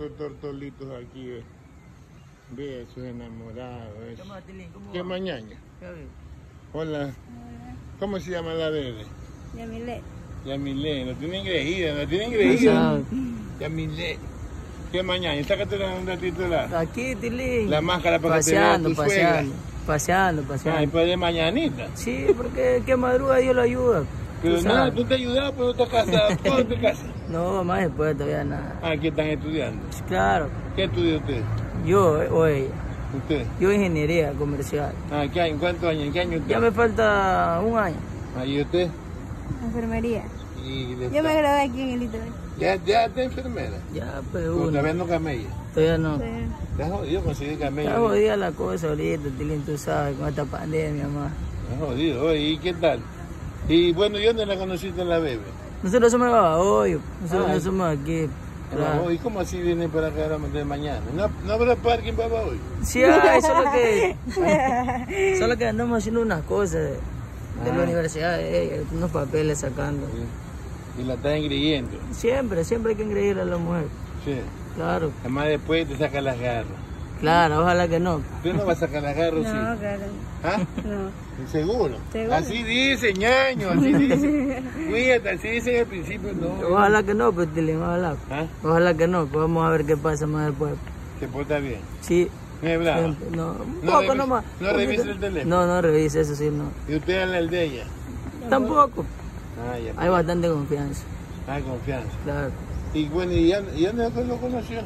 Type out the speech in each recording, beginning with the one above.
estos tortolitos aquí, ve. Ve esos enamorados. eso. ¿Qué mañana? Hola. ¿Cómo se llama la bebé? Yamilé, no tiene engreída, no tiene Ya engreída. sabes. Yamilé. ¿Qué mañana? Sácate un ratito la, Aquí, Tilín. la máscara para paseando, que te vea tu suegra. paseando, paseando, Ay, paseando. pues de mañanita. Sí, porque que madruga Dios lo ayuda. Pero nada, sabes. tú te ayudabas, pero no estás casado. ¿Cuándo te casas? No, más después todavía nada. Ah, ¿qué están estudiando? Claro, ¿Qué estudia usted? yo eh, o ella. ¿Usted? Yo ingeniería comercial. Ah, ¿qué año? ¿Cuántos años? ¿En qué año usted? Ya me falta un año. Ah, ¿y usted? Enfermería. Y de- Yo me gradué aquí en el ITV. Ya, ya está enfermera. Ya, pues Pero uno. todavía no camella. Todavía no. Sí. Te has jodido conseguir camello. Está jodida la cosa ahorita, Tilín, tú sabes, con esta pandemia, más. Te has jodido. Oye, ¿y qué tal? Y bueno, ¿y dónde la conociste la bebé? Nosotros somos de Babahoyo, nosotros Ah, no somos aquí. Claro. ¿Y cómo así viene para acá de mañana? ¿No, no habrá parking para hoy? Sí, hay, solo que, solo que andamos haciendo unas cosas de, de la Ah. universidad de ella, unos papeles sacando. Y la estás engriendo. Siempre, siempre hay que engreír a la mujer. Sí. Claro, Además después te saca las garras. Claro, ojalá que no. ¿Tú no vas a sacar las garras, sí? No, claro. ¿Ah? No. ¿Seguro? Seguro. Así dice, ñaño, así dice. Cuídate, así dice al principio, no. Ojalá que no, pues Tilín, ojalá. ¿Ah? Ojalá que no, pues vamos a ver qué pasa más después. ¿Te porta bien? Sí, No es siempre, no, un No poco revisa- nomás. no revisa el teléfono. No, no revise, eso sí, no. ¿Y usted habla el de ella? Tampoco, Ah, ya. hay bastante confianza, Hay confianza. claro. Y bueno, ¿y, ya- y dónde lo conoció?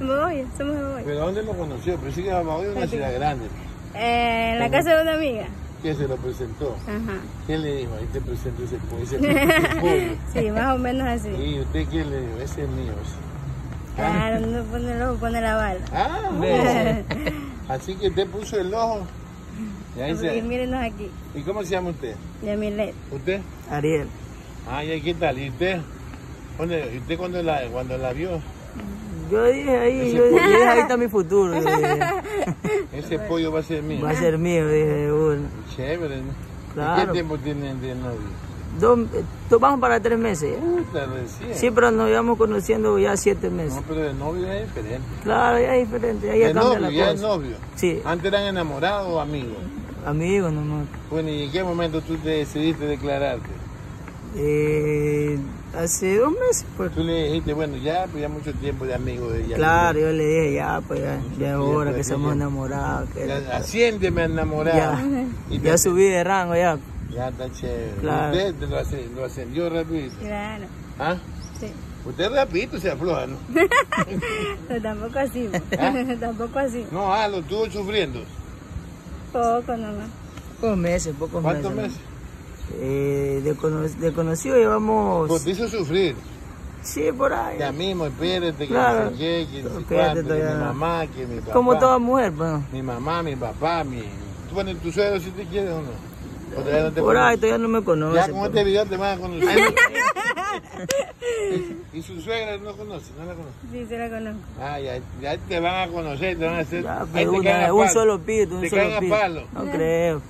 Mogoya, somos de Mogoya. ¿Pero dónde lo conoció? Pero sí que Bamagoya es una ciudad grande. Eh, en la casa de una amiga. ¿Quién se lo presentó? Ajá. ¿Quién le dijo? Ahí te presento ese, po- ese, ese pollo. Sí, más o menos así. ¿Y usted quién le dijo? Ese es mío. ese. Claro, no pone el ojo, pone la bala. Ah, así que usted puso el ojo. Y ahí se... mírenos aquí. ¿Y cómo se llama usted? Yamilet. ¿Usted? Ariel. Ah, ¿y qué tal? ¿Y usted? ¿Dónde- ¿Y usted cuando la, cuando la vio? Yo dije ahí, yo dije, yo dije, ahí está mi futuro. Ese pollo va a ser mío. va a ser mío, dije uno. Chévere, ¿no? ¿Y Claro. qué tiempo tienen de novio? Dos, eh, vamos para tres meses. ¿eh? Puta, recién. Sí, pero nos íbamos conociendo ya siete meses. No, pero de novio es diferente. Claro, ya es diferente, ya de cambia novio, la ya es cosa. novio. Sí, Antes eran enamorados o amigos. amigos nomás. Bueno, ¿y en qué momento tú te decidiste declararte? Eh, hace dos meses, pues. Tú le dijiste, bueno, ya, pues ya mucho tiempo de amigos de ella. Claro, yo le dije, ya, pues ya, ya es hora pues, que somos ya. enamorados. Que Ya, asciéndeme a enamorar. Ya. Y te- ya subí de rango, ya. Ya está chévere. Claro. Usted te lo, hace, lo ascendió rapidito. Claro. ¿Ah? Sí. Usted rapidito se afloja, ¿no? Pero tampoco así. tampoco así. No, ah, lo estuvo sufriendo. Poco nomás. Pocos meses, pocos ¿Cuántos meses. meses? Eh, de, cono- de conocido llevamos... Pues te hizo sufrir. Sí, por ahí. Ya mismo, espérate, que Claro. no sé qué, que no sé cuánto, que mi mamá, que mi papá. Como toda mujer, pues. Mi mamá, mi papá, mi... ¿Tú, bueno, tu suegro si te quieres o no? ¿O no te Por ahí conoce? todavía no me conoce. Ya con pues. este video te van a conocer. ¿Y su suegra no conoce? ¿No la conoce? Sí, se la conozco. Ah, ya, ya te van a conocer, te van a hacer... Ya, pues, una- a un palo. solo pito, un Te solo pito. palo. No creo.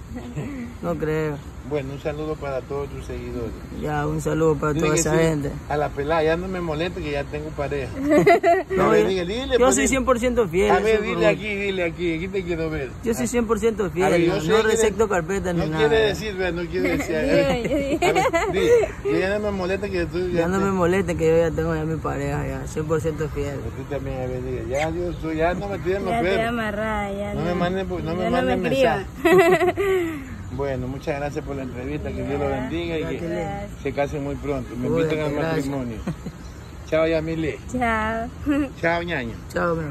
No creo. Bueno, un saludo para todos tus seguidores. Ya, un saludo para Dile toda esa sí, gente. A la pelada, ya no me moleste que ya tengo pareja. No, ver, dile, dile, yo pues, soy dile. 100% fiel. A ver, dile aquí, dile aquí, aquí te quiero ver. Yo soy 100% A fiel, ver, yo no, no recepto carpeta ni No nada. quiere decir, no quiere decir. A ver, que ya no me molesta que tú ya, Ya no te- me moleste que yo ya tengo ya mi pareja, ya, 100% fiel. Tú también, a ver, diga, ya yo soy, ya no me tiren los Ya pelos. amarrada, ya No me manden, no me ya manden no me escriban. Bueno, muchas gracias por la entrevista, que Dios lo bendiga y que Gracias. se casen muy pronto. Me Uy, invitan al matrimonio. Chao, Yamile. Chao. Chao, ñaño. Chao, amor.